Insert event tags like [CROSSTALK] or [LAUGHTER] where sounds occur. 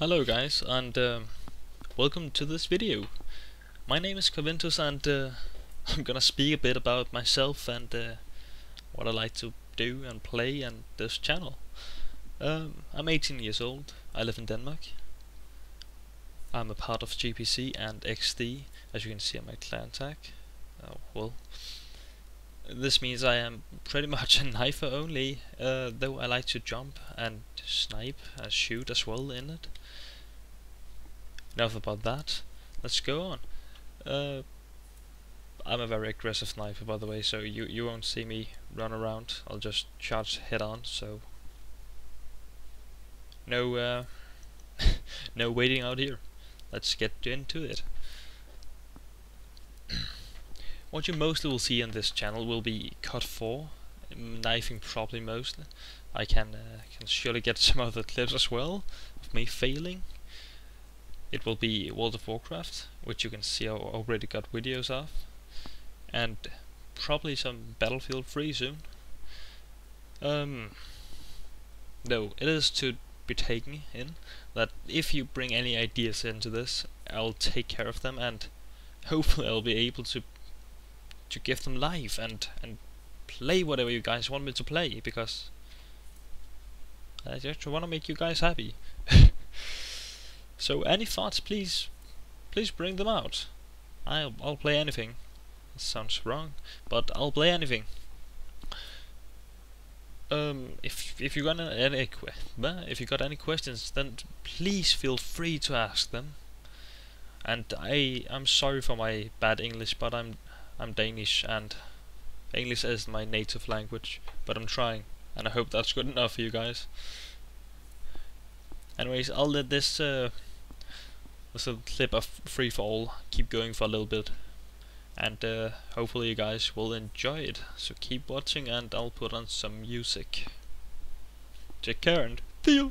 Hello guys and um, welcome to this video. My name is Corvintus and uh, [LAUGHS] I'm gonna speak a bit about myself and uh, what I like to do and play and this channel. Um, I'm 18 years old, I live in Denmark. I'm a part of GPC and XD as you can see on my clan tag. Oh, well, this means I am pretty [LAUGHS] much a knifer only, uh, though I like to jump and snipe and shoot as well in it. Enough about that. Let's go on. Uh, I'm a very aggressive sniper, by the way, so you you won't see me run around. I'll just charge head on. So no uh, [LAUGHS] no waiting out here. Let's get into it. What you mostly will see on this channel will be CoD 4, knifing probably mostly. I can uh, can surely get [LAUGHS] some other clips as well of me failing it will be World of Warcraft, which you can see I already got videos of, and probably some Battlefield 3 soon. Um, no, it is to be taken in that if you bring any ideas into this, I'll take care of them and [LAUGHS] hopefully I'll be able to to give them life and and play whatever you guys want me to play because I just want to make you guys happy. [LAUGHS] So any thoughts, please, please bring them out. I'll I'll play anything. That sounds wrong, but I'll play anything. Um, if if you got any if you got any questions, then please feel free to ask them. And I I'm sorry for my bad English, but I'm I'm Danish and English is my native language, but I'm trying, and I hope that's good enough for you guys. Anyways, I'll let this uh, this little clip of free fall keep going for a little bit and uh, hopefully you guys will enjoy it. So keep watching and I'll put on some music. Take care and see you